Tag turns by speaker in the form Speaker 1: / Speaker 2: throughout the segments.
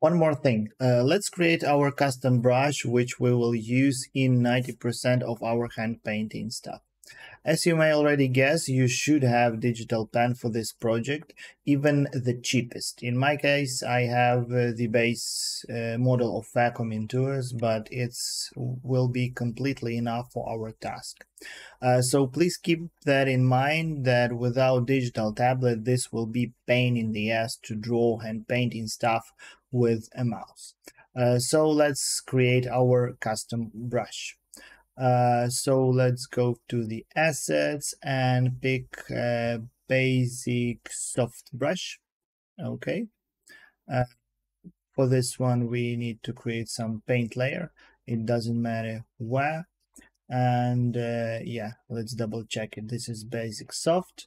Speaker 1: One more thing, uh, let's create our custom brush, which we will use in 90% of our hand painting stuff. As you may already guess, you should have digital pen for this project, even the cheapest. In my case, I have uh, the base uh, model of Wacom Intuos, but it will be completely enough for our task. Uh, so please keep that in mind that without digital tablet, this will be pain in the ass to draw and painting stuff with a mouse. Uh, so let's create our custom brush. Uh, so let's go to the assets and pick a basic soft brush. Okay. Uh, for this one, we need to create some paint layer. It doesn't matter where. And uh, yeah, let's double check it. This is basic soft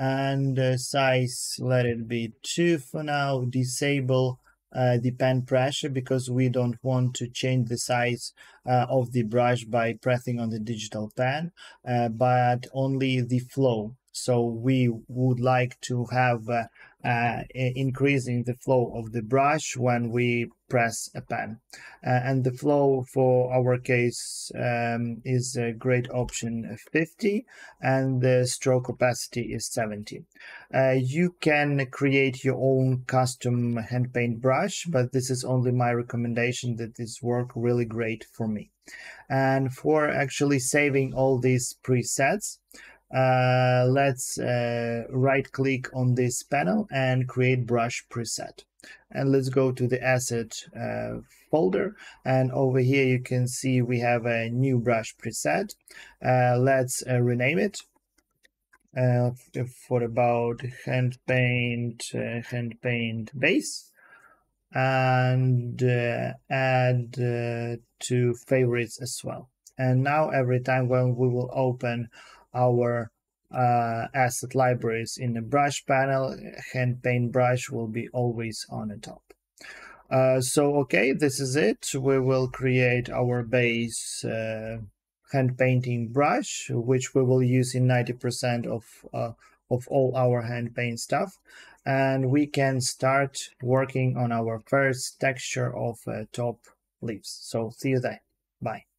Speaker 1: and uh, size, let it be two for now. Disable uh, the pen pressure because we don't want to change the size uh, of the brush by pressing on the digital pen, uh, but only the flow. So we would like to have uh, uh, increasing the flow of the brush when we press a pen. Uh, and the flow for our case um, is a great option 50 and the stroke opacity is 70. Uh, you can create your own custom hand paint brush, but this is only my recommendation that this work really great for me. And for actually saving all these presets, uh, let's uh, right click on this panel and create brush preset. And let's go to the asset uh, folder. And over here you can see we have a new brush preset. Uh, let's uh, rename it. For about hand paint hand paint base. And add to favorites as well. And now every time when we will open our uh, asset libraries in the brush panel, hand paint brush will be always on the top. Uh, so, okay, this is it. We will create our base uh, hand painting brush, which we will use in 90% of, uh, of all our hand paint stuff. And we can start working on our first texture of uh, top leaves. So see you there. Bye.